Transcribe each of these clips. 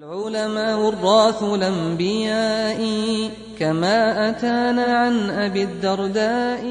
العلماء وراث الأنبياء كما أتانا عن أبي الدرداء.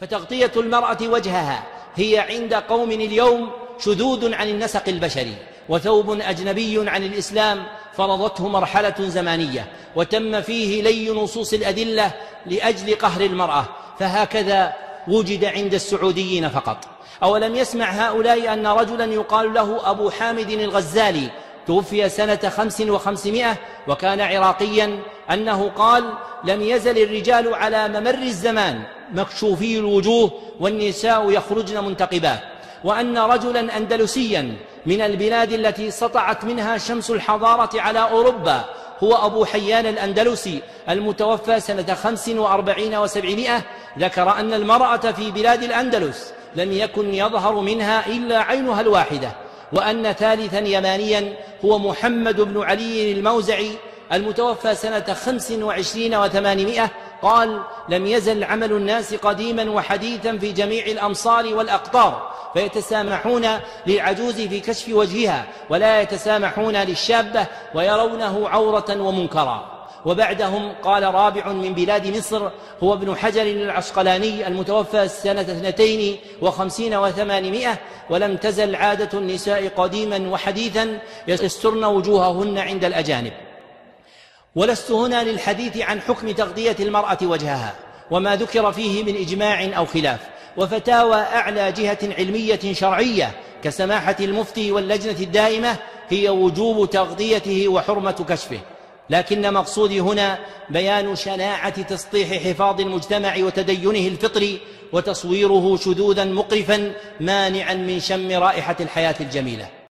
فتغطية المرأة وجهها هي عند قوم اليوم شذوذ عن النسق البشري وثوب أجنبي عن الإسلام فرضته مرحلة زمانية وتم فيه لي نصوص الأدلة لأجل قهر المرأة. فهكذا وجد عند السعوديين فقط. أولم يسمع هؤلاء أن رجلا يقال له أبو حامد الغزالي. توفي سنة خمس وخمسمائة وكان عراقيا أنه قال لم يزل الرجال على ممر الزمان. مكشوفي الوجوه والنساء يخرجن منتقبات وأن رجلا أندلسيا من البلاد التي سطعت منها شمس الحضارة على أوروبا هو أبو حيان الأندلسي المتوفى سنة خمس وأربعين وسبعمائة. ذكر أن المرأة في بلاد الأندلس لم يكن يظهر منها إلا عينها الواحدة وأن ثالثا يمانيا هو محمد بن علي الموزعي المتوفى سنة خمس وعشرين وثمانمائة. قال لم يزل عمل الناس قديما وحديثا في جميع الأمصار والأقطار فيتسامحون للعجوز في كشف وجهها ولا يتسامحون للشابة ويرونه عورة ومنكرا. وبعدهم قال رابع من بلاد مصر هو ابن حجر العسقلاني المتوفى سنة اثنتين وخمسين وثمانمائة ولم تزل عادة النساء قديما وحديثا يسترن وجوههن عند الأجانب. ولست هنا للحديث عن حكم تغطية المرأة وجهها وما ذكر فيه من إجماع أو خلاف. وفتاوى أعلى جهة علمية شرعية كسماحة المفتي واللجنة الدائمة هي وجوب تغطيته وحرمة كشفه. لكن مقصودي هنا بيان شناعة تسطيح حفاظ المجتمع وتدينه الفطري وتصويره شذوذا مقرفا مانعا من شم رائحة الحياة الجميلة.